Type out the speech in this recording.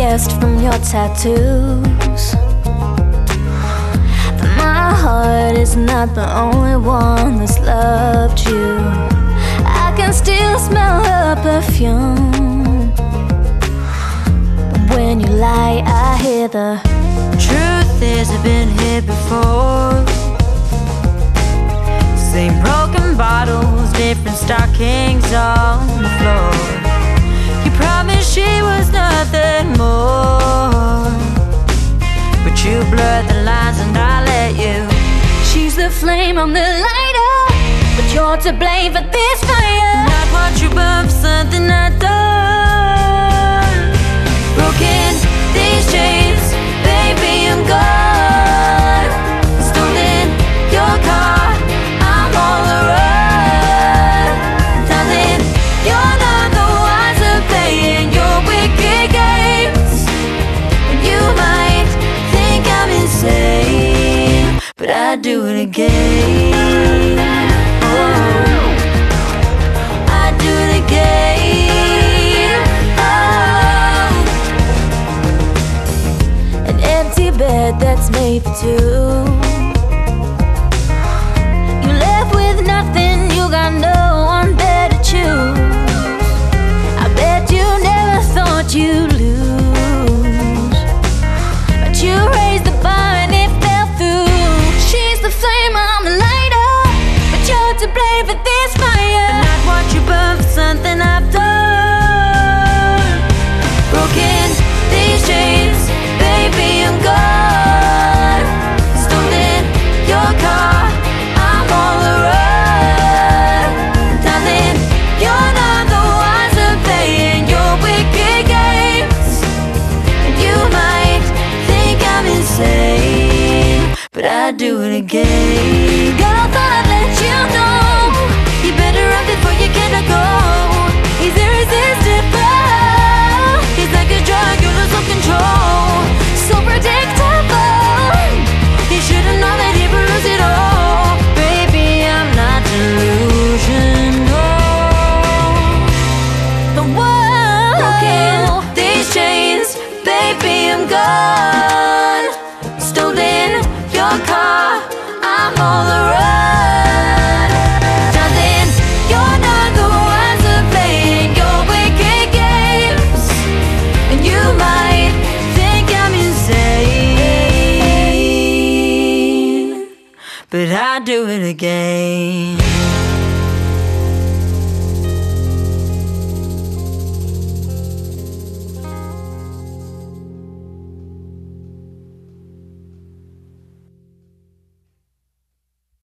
guessed from your tattoos that my heart is not the only one that's loved you. I can still smell her perfume. When you lie, I hear the truth is, I've been here before. Same broken bottles, different stockings on more. But you blurred the lines and I let you. She's the flame on the lighter, but you're to blame for this fire. Not what you burn something I done. Do it again. Oh, I do it again. Oh. An empty bed that's made for two. but I'd do it again. but I'd do it again.